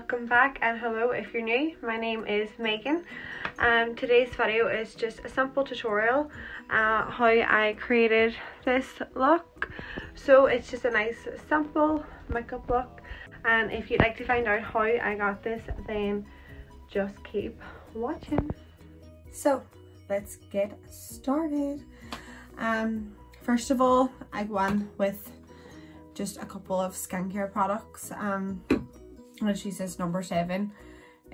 welcome back and hello if you're new. My name is Megan. Um today's video is just a simple tutorial uh how I created this look. So it's just a nice simple makeup look. And if you'd like to find out how I got this then just keep watching. So let's get started. Um first of all I went with just a couple of skincare products. Um and she says number seven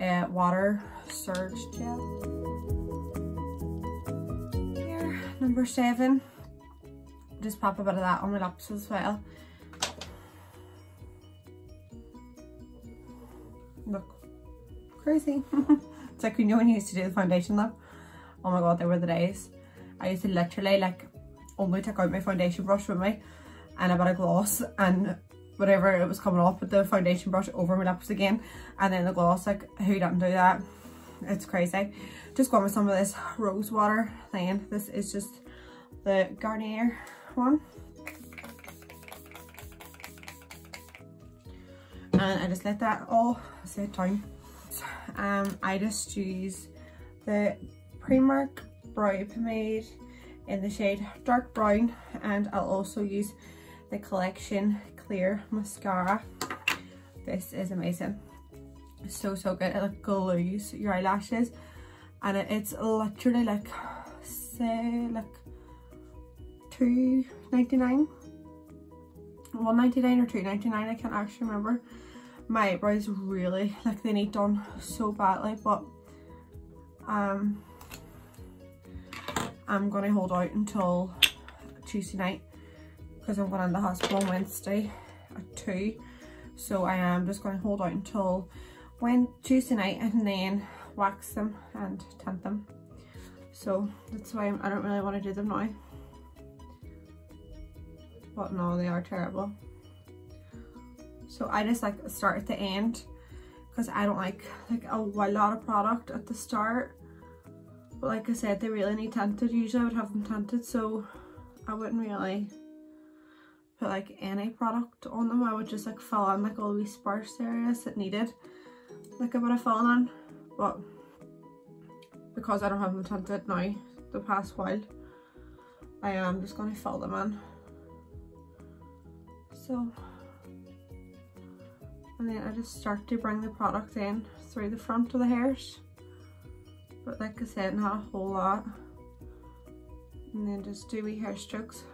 uh, water surge gel. Here number seven. Just pop a bit of that on my lips as well. Look crazy. It's like you know when you used to do the foundation look oh my god they were the days. I used to literally like only take out my foundation brush with me and a bit of gloss and whatever it was coming off with the foundation brush over my lips again and then the gloss like who doesn't do that? It's crazy. Just going with some of this rose water thing this is just the Garnier one. And I just let that all set down. Um I just use the Primark brow pomade in the shade dark brown and I'll also use the collection clear mascara. This is amazing. So so good. It like glues your eyelashes. And it, it's literally like say like 2.99 1.99 or 2.99 I can't actually remember. My eyebrows really like they need done so badly but um I'm gonna hold out until Tuesday night because I'm going in the hospital on Wednesday at 2 so I am just going to hold out until when Tuesday night and then wax them and tint them. So that's why I'm, I do not really want to do them now. But no they are terrible. So I just like start at the end because I don't like like a, a lot of product at the start. But like I said they really need tinted usually I would have them tinted so I wouldn't really put like any product on them. I would just like fill in like all the sparse areas that needed like a bit of filling in. But because I don't have them tinted now the past while, I am just going to fill them in. So, and then I just start to bring the product in through the front of the hairs. But like I said, not a whole lot. And then just do wee hair strokes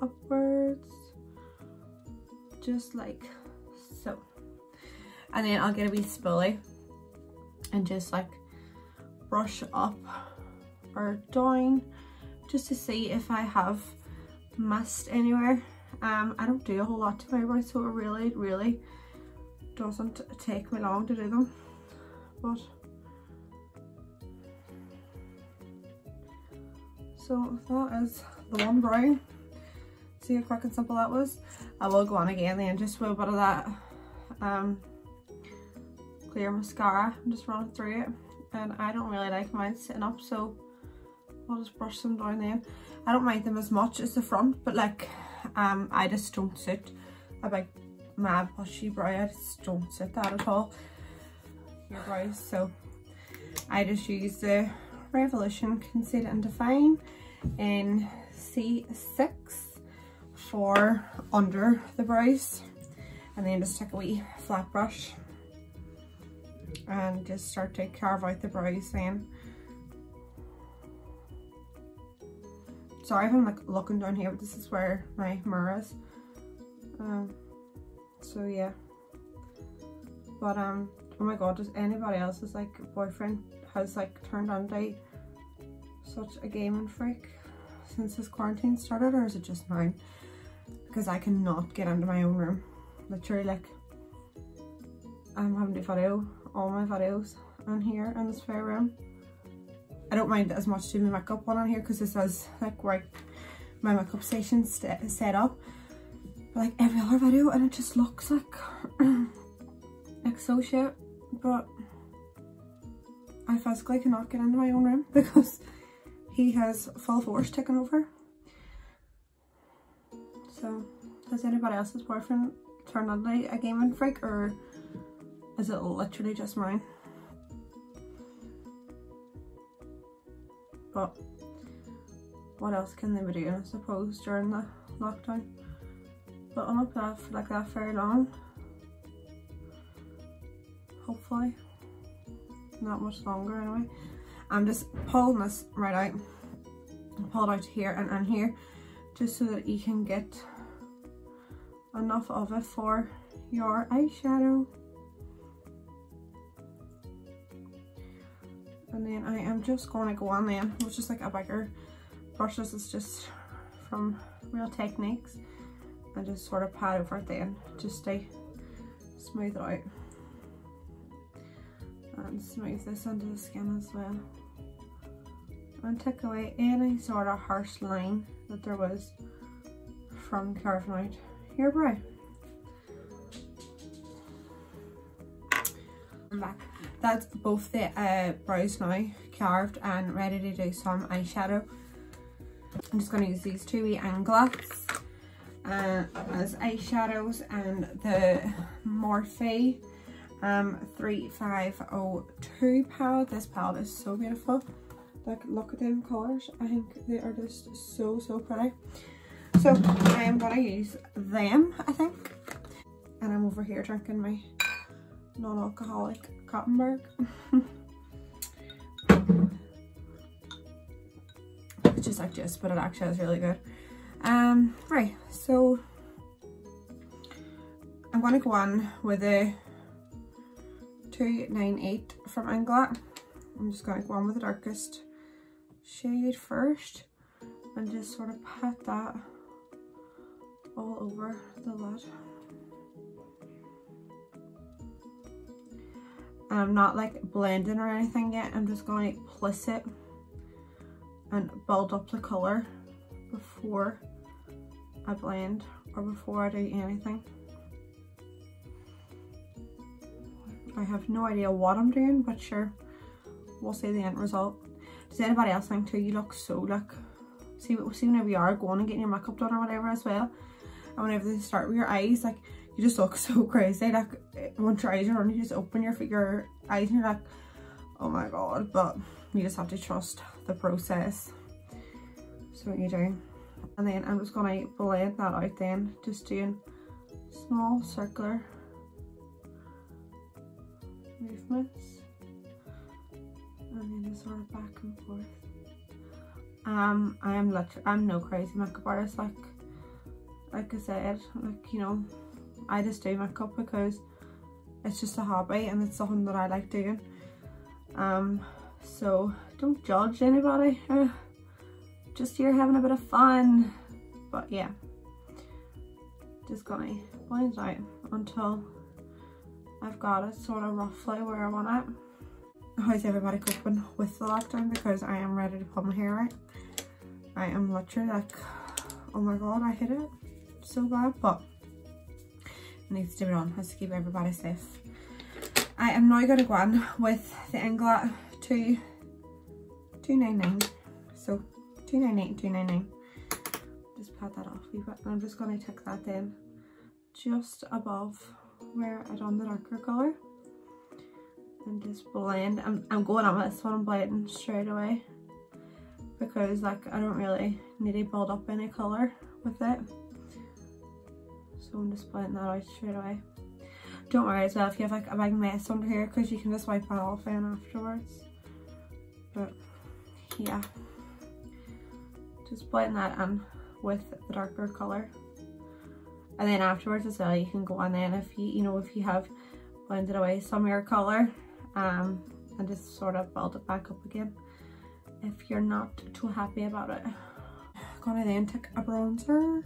upwards. Just like so. And then I'll get a wee spoolie and just like brush up or down just to see if I have mist anywhere. Um I don't do a whole lot to my eyebrows so it really really doesn't take me long to do them but so that is the one brow see how quick and simple that was. I will go on again then just with a bit of that um, clear mascara and just run it through it. And I don't really like mine sitting up so I'll just brush them down then. I don't mind them as much as the front but like um, I just don't sit. A big mad bushy brow I just don't sit that at all. Your brows so I just use the Revolution Conceal and Define in C6 for under the brows and then just take a wee flat brush and just start to carve out the brows then. Sorry if I'm like looking down here but this is where my mirror is. Um, so yeah. But um, oh my god, does anybody else's like boyfriend has like turned on into such a gaming freak since this quarantine started or is it just mine? Because I cannot get into my own room. Literally like I'm having to video all my videos on here in this spare room. I don't mind as much doing my makeup one on here because this is like where my makeup station set up. But like every other video and it just looks like like so shit. But I physically cannot get into my own room because he has full force taken over. So, has anybody else's boyfriend turned on like a gaming freak or is it literally just mine? But what else can they be doing I suppose during the lockdown? But I'm not that like that very long. Hopefully. Not much longer anyway. I'm just pulling this right out. Pull it out here and, and here just so that you can get enough of it for your eyeshadow. And then I am just going to go on then, which is like a bigger brush. This is just from Real Techniques. And just sort of pat over it then, just to smooth it out. And smooth this under the skin as well. And take away any sort of harsh line that there was from out your brow. I'm back. That's both the uh, brows now carved and ready to do some eyeshadow. I'm just going to use these two wee Inglots uh, as eyeshadows and the Morphe um, 3502 palette. This palette is so beautiful. Like, look at them colours. I think they are just so, so pretty. So, I am to use them, I think. And I'm over here drinking my non-alcoholic Kopparberg it's just like juice, but it actually is really good. Um, right, so I'm to go on with a 298 from Inglot. I'm just going to go on with the darkest shade first and just sort of pat that all over the lid. And I'm not like blending or anything yet. I'm just going to place it and build up the colour before I blend or before I do anything. I have no idea what I'm doing, but sure, we'll see the end result. Does anybody else think too, you look so like, see, see whenever you are going and getting your makeup done or whatever as well, and whenever they start with your eyes, like, you just look so crazy. Like eh, once your eyes are on, you just open your your eyes and you're like, oh my god. But you just have to trust the process. So what you do. And then I'm just gonna blend that out then, just doing small circular movements. And then just sort of back and forth. Um, I am literally, I'm no crazy makeup artist, like, like I said, like, you know, I just do makeup because it's just a hobby and it's something that I like doing. Um, so don't judge anybody. Uh, just here having a bit of fun. But yeah, just gonna blend out until I've got it sort of roughly where I want it. How's everybody coping with the lockdown? Because I am ready to pull my hair out. I am literally like, oh my god, I hate it so bad, but needs to be on has to keep everybody safe. I am now going to go on with the Inglot 2 299. So 298 299. Just pat that off I'm just going to take that in just above where I done the darker colour. And just blend. I'm, I'm going on this one, I'm blending straight away. Because like I don't really need to build up any colour with it so I'm just blending that out straight away. Don't worry as well if you have like a big mess under here because you can just wipe that off in afterwards. But yeah, just blend that in with the darker colour. And then afterwards as well you can go on then if you, you know, if you have blended away some of your colour um, and just sort of build it back up again if you're not too happy about it. Gonna then take a bronzer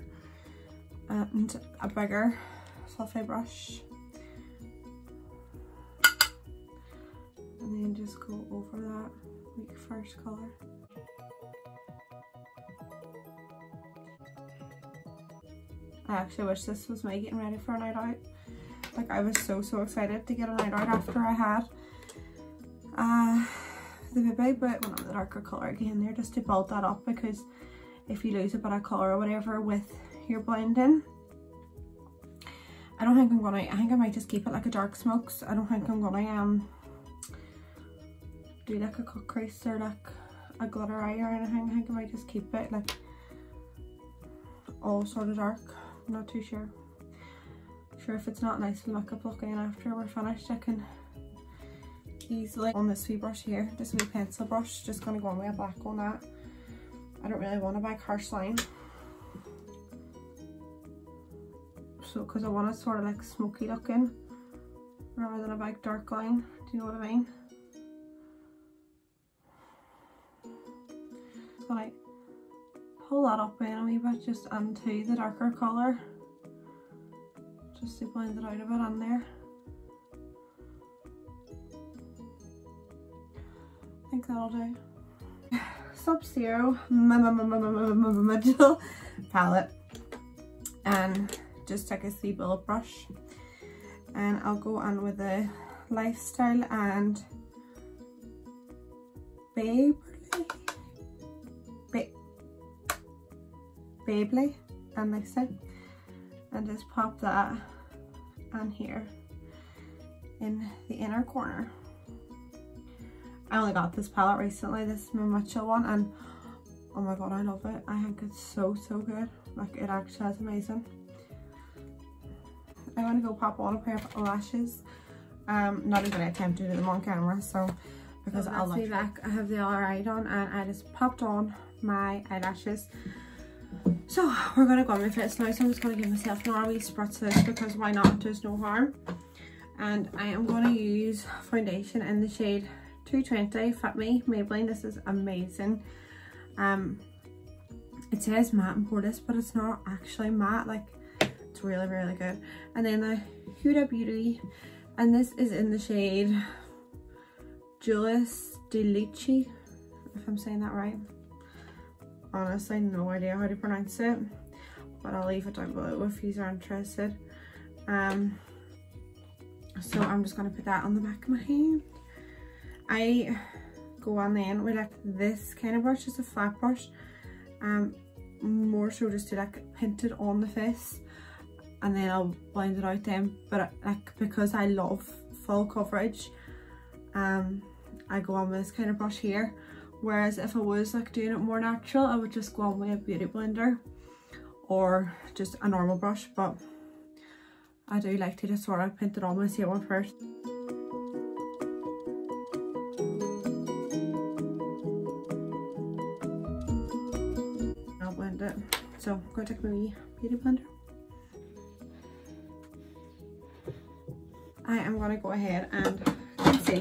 and a bigger fluffy brush and then just go over that with your first colour. I actually wish this was me getting ready for a night out. Like I was so so excited to get a night out after I had uh, the baby but well, the darker colour again there just to build that up because if you lose a bit of colour or whatever with your blending I don't think I'm gonna, I think I might just keep it like a dark smokes. I don't think I'm gonna um do like a cut crease or like a glitter eye or anything. I think I might just keep it like all sort of dark. I'm not too sure. Sure if it's not nice and makeup looking after we're finished I can easily on this wee brush here, this wee pencil brush, just gonna go on with a black on that. I don't really want a big harsh line. So because I want it sort of like smoky looking rather than a big dark line. Do you know what I mean? So like pull that up in a wee bit just into the darker colour. Just to blend it out a bit on there. Think that'll do. Sub-Zero Middle palette and just take a sea brush and I'll go on with the Lifestyle and Babe Babley and side and just pop that on here in the inner corner. I only got this palette recently, this is my Mitchell one and oh my god I love it. I think it's so so good. Like it actually is amazing. I'm gonna go pop on a pair of lashes. Um, not even attempt to do them on camera so because I'll look back I have the other eye on and I just popped on my eyelashes so we're gonna go on with this now. So I'm just gonna give myself an wee spritz this because why not? There's no harm. And I am gonna use foundation in the shade 220 Fit Me Maybelline. This is amazing. Um, it says matte and poreless, but it's not actually matte. Like it's really really good. And then the Huda Beauty, and this is in the shade Julius Delici, if I'm saying that right honestly no idea how to pronounce it but I'll leave it down below if you are interested um so I'm just going to put that on the back of my hand I go on then with like this kind of brush just a flat brush um more so just to like pint it on the face and then I'll blend it out then but like because I love full coverage um I go on with this kind of brush here Whereas if I was like doing it more natural, I would just go on with a beauty blender or just a normal brush. But I do like to just sort of paint it on with the one first. So I'm to take my beauty blender. I am going to go ahead and see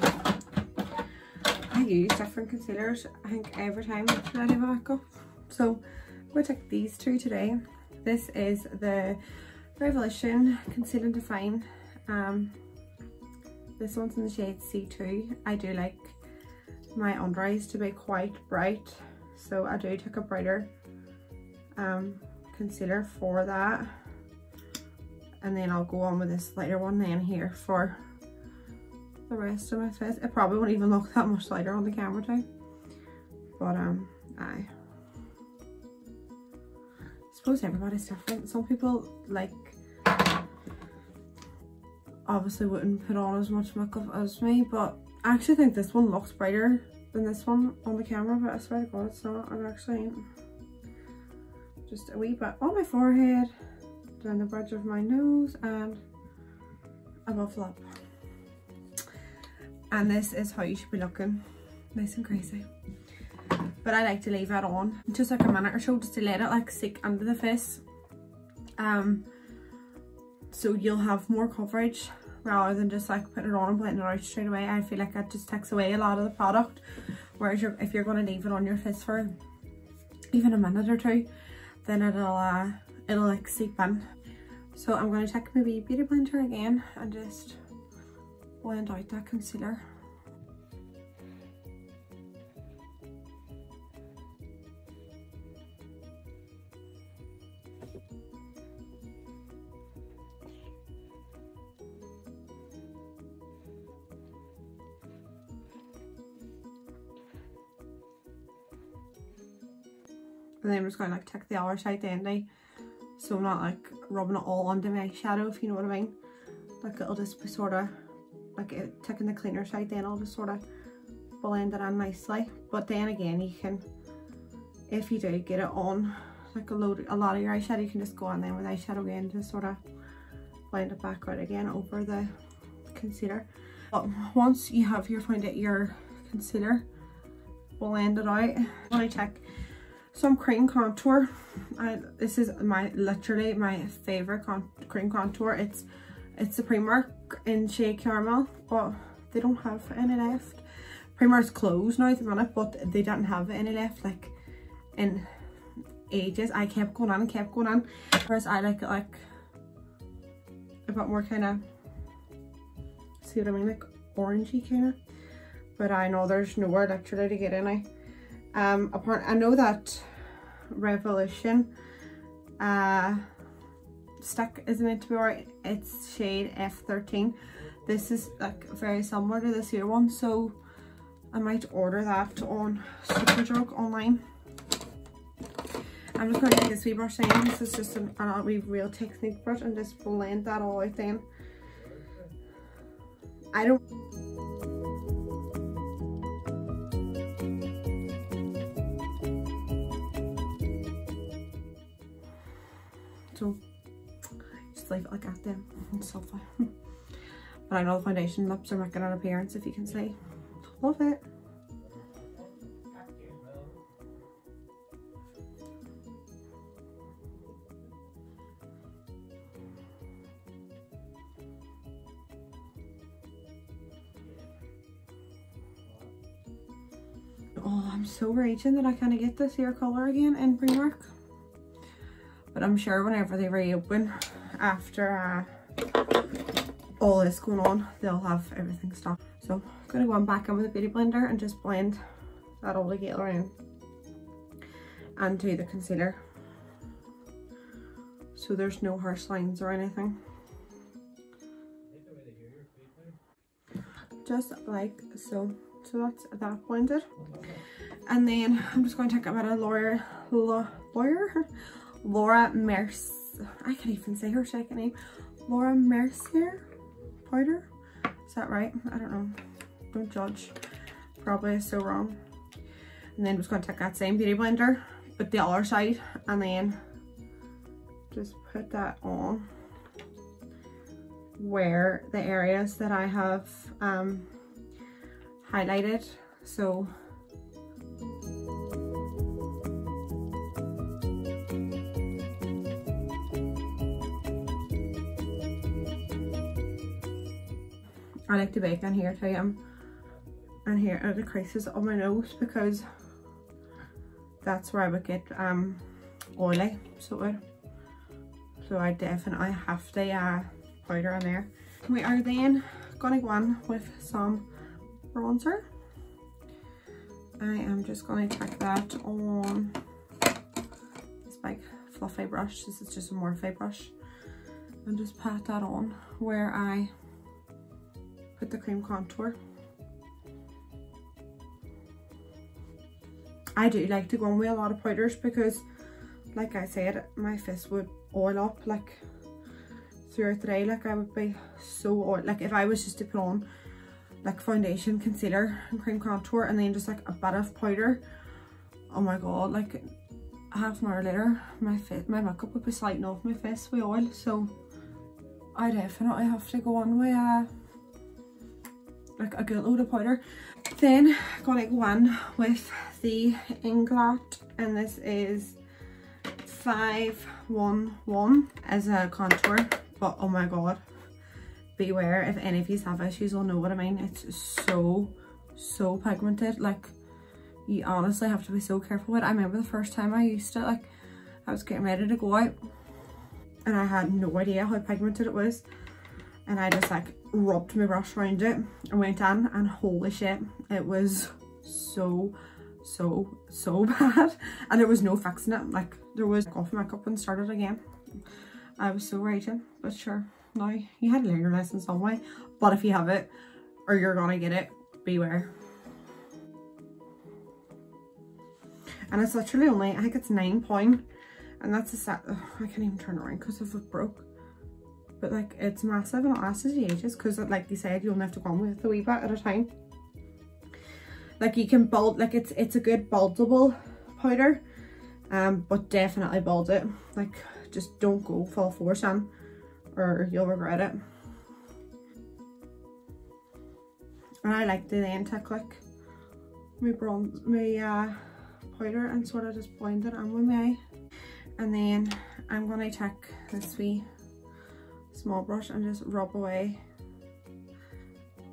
I use different concealers I think every time I do makeup so to take these two today. This is the Revolution Conceal and Define. Um, this one's in the shade C2 I do like my under eyes to be quite bright so I do take a brighter um, concealer for that and then I'll go on with this lighter one then here for the rest of my face. It probably won't even look that much lighter on the camera too. But um, I suppose everybody's different. Some people like obviously wouldn't put on as much makeup as me, but I actually think this one looks brighter than this one on the camera, but I swear to god it's not. I'm actually just a wee bit on my forehead, down the bridge of my nose and above lip and this is how you should be looking. Nice and crazy. But I like to leave it on just like a minute or so just to let it like stick under the face. Um so you'll have more coverage rather than just like putting it on and putting it out straight away. I feel like that just takes away a lot of the product. Whereas you're, if you're going to leave it on your face for even a minute or two then it'll uh it'll like seep in so I'm going to take my beauty blender again and just blend out that concealer. And then I'm just going to like take the other side then I so I'm not like rubbing it all onto my shadow if you know what I mean. Like it'll just be sort of like it, taking the cleaner side then I'll just sort of blend it in nicely. But then again you can if you do get it on like a load a lot of your eyeshadow you can just go on then with eyeshadow again to sort of blend it back out again over the concealer. But once you have your found it your concealer blend it out. Want to check some cream contour I, this is my literally my favorite con cream contour it's it's the Primark in shade caramel but they don't have any left Primark's closed now at the minute, but they didn't have any left like in ages. I kept going on and kept going on. Whereas I like it like a bit more kind of, see what I mean, like orangey kind of. But I know there's nowhere literally to get in. Um, apart, I know that Revolution uh, stick is meant to be right. It's shade F13. This is like very similar to this here one, so I might order that on Superdrug online. I'm just going to take this wee brush in. This is just an, a wee real technique brush and just blend that all out then. I don't... leave it like that then. It's so fine. but I know the foundation lips are making an appearance if you can see. Love it. Oh, I'm so raging that I kind of get this hair colour again in Primark. But I'm sure whenever they reopen after uh, all this going on, they'll have everything stocked. So I'm gonna go on back in with a beauty blender and just blend that all together in and do the concealer. So there's no harsh lines or anything. Just like so. So that's that blended. And then I'm just going to take a bit of Laura, Laura, Laura Mercier. I can't even say her second name. Laura Mercier powder. Is that right? I don't know. Don't judge. Probably so wrong. And then I'm just going to take that same beauty blender, but the other side, and then just put that on where the areas that I have um, highlighted. So I like to bake on here too. Um, and here are the creases on my nose because that's where I would get um oily. So so I definitely have to uh, powder on there. We are then gonna go on with some bronzer. I am just gonna take that on this big fluffy brush. This is just a Morphe brush. And just pat that on where I put the cream contour. I do like to go on with a lot of powders because like I said my face would oil up like throughout the day like I would be so oil like if I was just to put on like foundation concealer and cream contour and then just like a bit of powder oh my god like half an hour later my face my makeup would be sliding off my face with oil so I definitely have to go on with uh, like a good load of powder. Then gonna go on with the Inglot and this is 511 as a contour. But oh my god. Beware if any of you have issues. Will know what I mean. It's so so pigmented. Like you honestly have to be so careful with it. I remember the first time I used it like I was getting ready to go out and I had no idea how pigmented it was. And I just like rubbed my brush around it and went in and holy shit it was so so so bad. And there was no fixing it. Like there was off makeup and started again. I was so raging but sure. Now you had to learn your lesson some way but if you have it or you're gonna get it beware. And it's literally only I think it's nine and that's a set I can't even turn around because of it broke but like it's massive and it lasts ages because like they said you only have to go on with a wee bit at a time. Like you can build like it's it's a good buildable powder um but definitely build it. Like just don't go full force on or you'll regret it. And I like to then take like my bronze my uh powder and sort of just blend it on with my eye. And then I'm gonna take this wee small brush and just rub away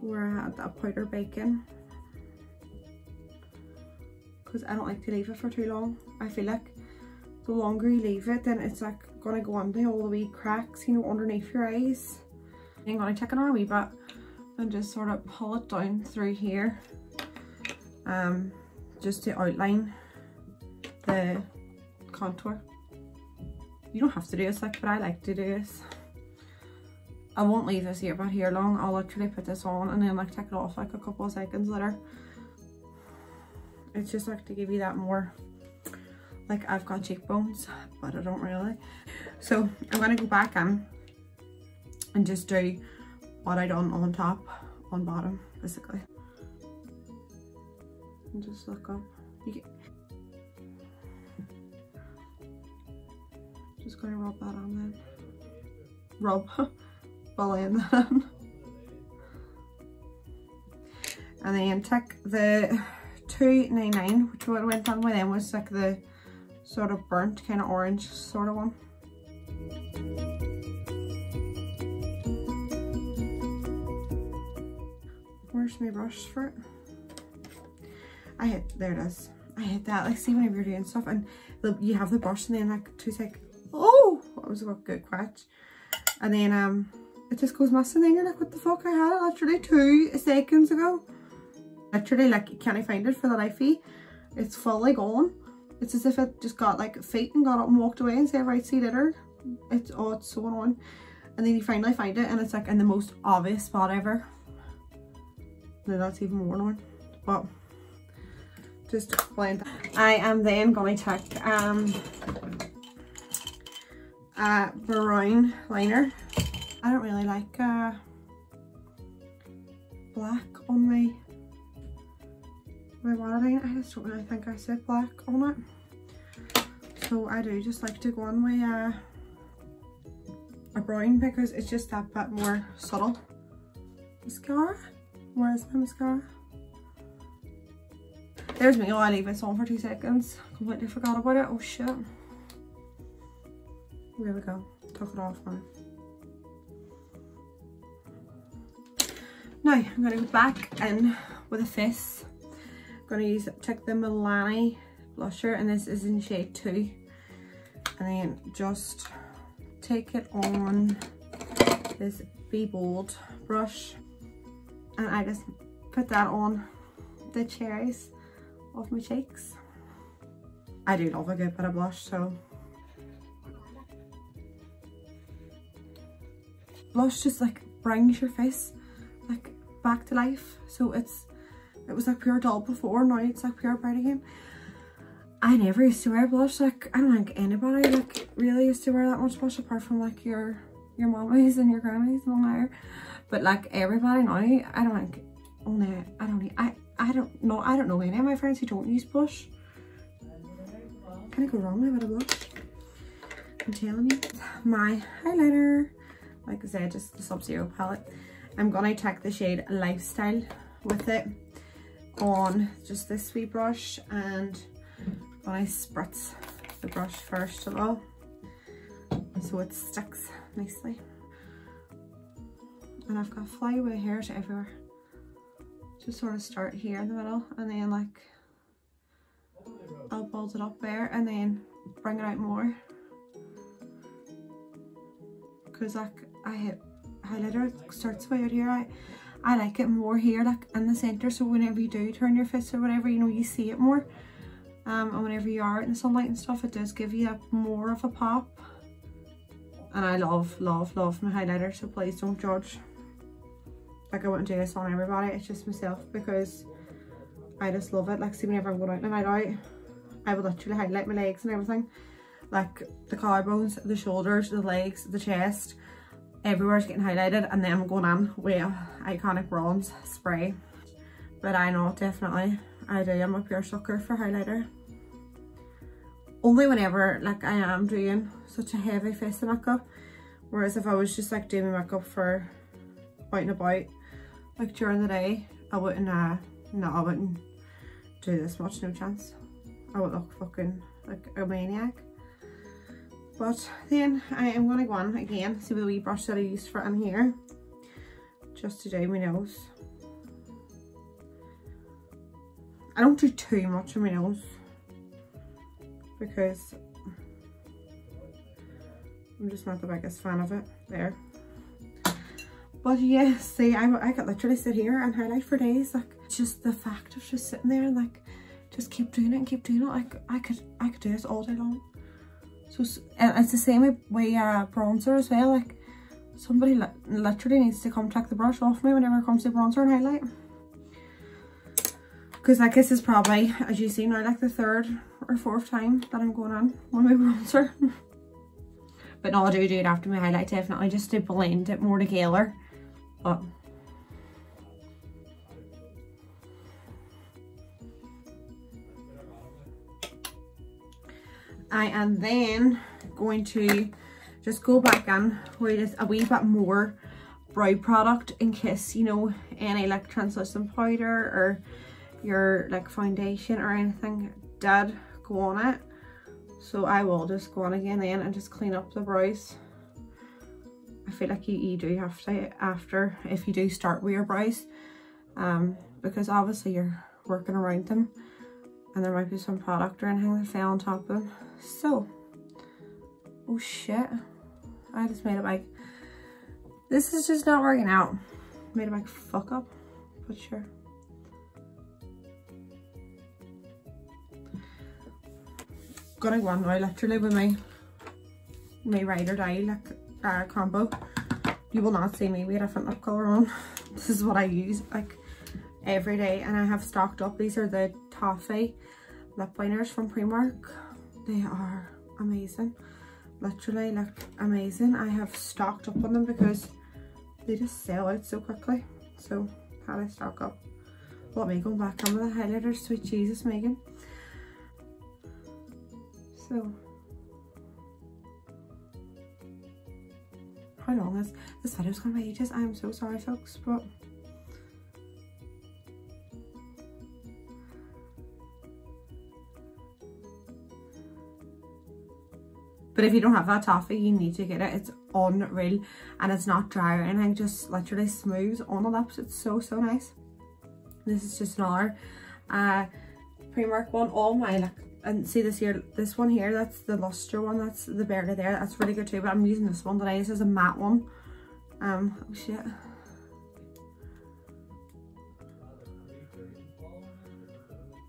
where I had that powder baking because I don't like to leave it for too long. I feel like the longer you leave it then it's like gonna go under all the wee cracks you know underneath your eyes. I'm gonna take it on a wee bit and just sort of pull it down through here um, just to outline the contour. You don't have to do this like but I like to do this. I won't leave this here about here long. I'll literally put this on and then like take it off like a couple of seconds later. It's just like to give you that more, like I've got cheekbones, but I don't really. So I'm gonna go back in and just do what I done on top, on bottom, basically. And just look up. Get, just gonna rub that on then. Rub. in them. and then take the 299 which what went on with them was like the sort of burnt kind of orange sort of one. Where's my brush for it? I hit, there it is. I hit that, like see whenever you're doing stuff and the, you have the brush and then like two sec, oh, that was a good catch. And then um it just goes missing then you're like what the fuck? I had it literally two seconds ago. Literally like can I find it for the lifey it's fully gone. It's as if it just got like feet and got up and walked away and said right see later. It's oh it's so annoying. And then you finally find it and it's like in the most obvious spot ever. No that's even more annoying. But just blend I am then to take um a brown liner I don't really like uh, black on my my waterline. I just don't really think I said black on it. So I do just like to go on with uh, a brown because it's just that bit more subtle. Mascara? Where is my mascara? There's me. Oh, I leave this on for two seconds. Completely forgot about it. Oh shit. There we go. Took it off now. Now I'm to go back in with a fist. I'm to use take the Milani blusher and this is in shade 2 and then just take it on this Be Bold brush and I just put that on the cherries of my cheeks. I do love a good bit of blush so blush just like brings your face like back to life. So it's it was like pure doll before now it's like pure bright again. I never used to wear blush like I don't think anybody like really used to wear that much blush apart from like your your mommies and your grannies and all that but like everybody now I don't think only I don't I I don't know I don't know any of my friends who don't use blush. Can I go wrong with a blush? I'm telling you my highlighter like I said just the sub-zero palette I'm gonna take the shade Lifestyle with it on just this wee brush and I spritz the brush first of all so it sticks nicely. And I've got flyaway hairs everywhere. Just sort of start here in the middle and then like I'll build it up there and then bring it out more. Because like I hit highlighter starts way out here. I, I like it more here, like in the centre, so whenever you do turn your fist or whatever, you know, you see it more. Um, and whenever you are in the sunlight and stuff, it does give you a, more of a pop. And I love, love, love my highlighter, so please don't judge. Like I wouldn't do this on everybody, it's just myself because I just love it. Like see whenever I'm going out and night out, I would literally highlight my legs and everything. like the collarbones, the shoulders, the legs, the chest, everywhere's getting highlighted and then I'm going on with Iconic Bronze spray. But I know definitely I do, I'm a pure sucker for highlighter. Only whenever like I am doing such a heavy face makeup. Whereas if I was just like doing makeup for out and about like during the day, I wouldn't uh no I wouldn't do this much, no chance. I would look fucking like a maniac. But then I am going to go on again, see with the wee brush that I used for in here, just to do my nose. I don't do too much on my nose because I'm just not the biggest fan of it there. But yeah, see, I, I could literally sit here and highlight for days. Like, just the fact of just sitting there and like, just keep doing it and keep doing it. Like, I could, I could do this all day long. So it's the same way uh, bronzer as well. Like somebody li literally needs to come take the brush off me whenever it comes to bronzer and highlight. Because like this is probably, as you see now, like the third or fourth time that I'm going on on my bronzer. but no, I do do it after my highlight definitely just to blend it more together. But I am then going to just go back in with a wee bit more brow product in case you know any like translucent powder or your like foundation or anything did go on it. So I will just go on again then and just clean up the brows. I feel like you, you do have to after if you do start with your brows um because obviously you're working around them and there might be some product or anything that fell on top of them so, oh shit. I just made a big, this is just not working out. Made a big fuck up, but sure. Gonna go on now literally with my, my ride or die like uh, combo. You will not see me with a different lip colour on. This is what I use like every day and I have stocked up. These are the Toffee lip liners from Primark they are amazing. Literally like amazing. I have stocked up on them because they just sell out so quickly. So had i stock up. Let me go back on with the highlighter sweet jesus megan. So how long is this video's gonna be ages. I'm so sorry folks but But if you don't have that toffee, you need to get it. It's unreal and it's not dry or anything, just literally smooth on the lips. It's so, so nice. This is just another uh, Primark one. All my, like, and see this here, this one here, that's the luster one, that's the barely there. That's really good too, but I'm using this one today. This is a matte one. Um, oh shit.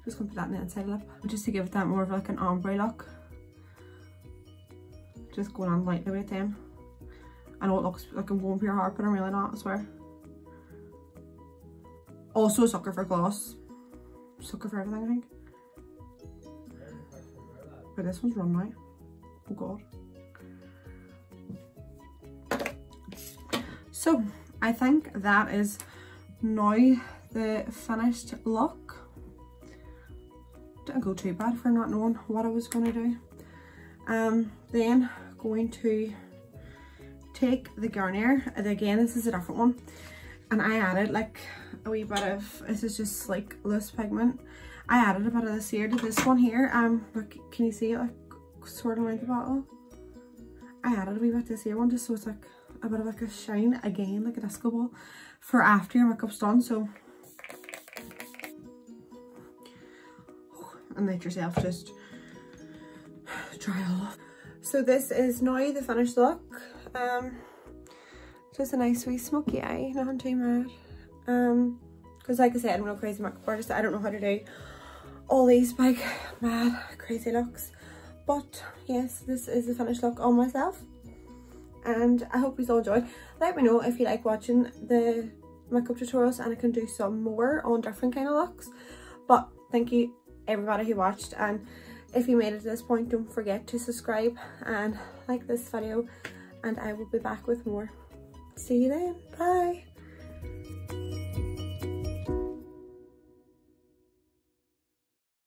Just gonna put that in the inside lip, just to give it that more of like an ombre look just going on lightly with them. I know it looks like I'm going for your heart, but I'm really not, I swear. Also a sucker for gloss. Sucker for everything, I think. But this one's run now. Oh god. So, I think that is now the finished look. Didn't go too bad for not knowing what I was going to do. Um, then going to take the Garnier, and again this is a different one, and I added like a wee bit of, this is just like loose pigment. I added a bit of this here to this one here, um, can you see it like sort of around the bottle? I added a wee bit of this here one just so it's like a bit of like a shine again, like a disco ball for after your makeup's done, so and let yourself just dry off. So this is now the finished look. Um, just a nice wee smoky eye, nothing too mad. Um, because like I said, I'm no crazy makeup artist. I don't know how to do all these big, mad, crazy looks. But yes, this is the finished look on myself. And I hope you all enjoyed. Let me know if you like watching the makeup tutorials and I can do some more on different kind of looks. But thank you everybody who watched and if you made it to this point don't forget to subscribe and like this video and I will be back with more. See you then. Bye